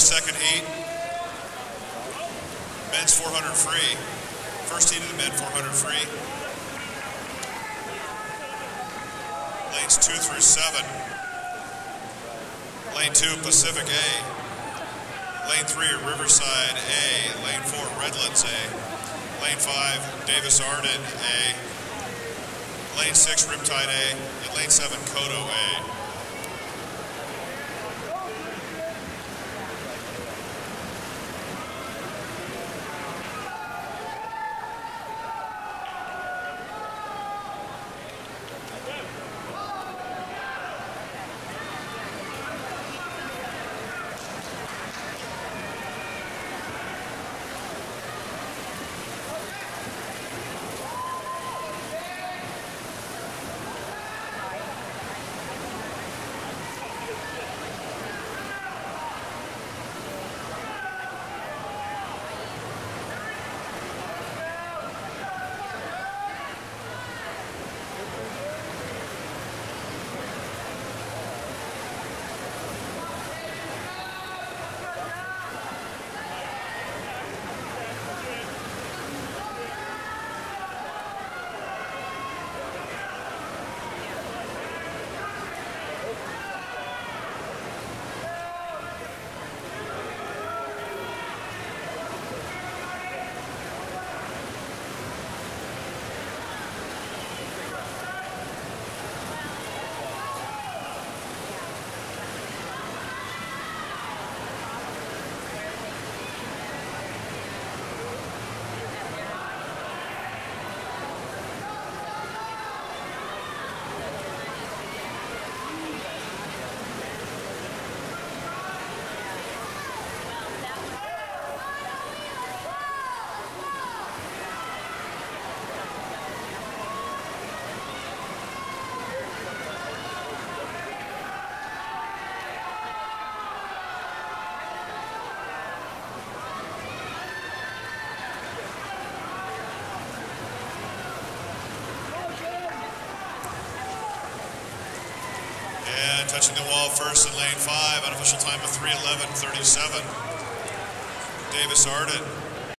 second heat. Men's 400 free. First heat of the men 400 free. Lanes two through seven. Lane two, Pacific A. Lane three, Riverside A. Lane four, Redlands A. Lane five, Davis Arden A. Lane six, Riptide A. And lane seven, Kodo A. touching the wall first in lane five, unofficial time of 3.11.37. Davis Arden.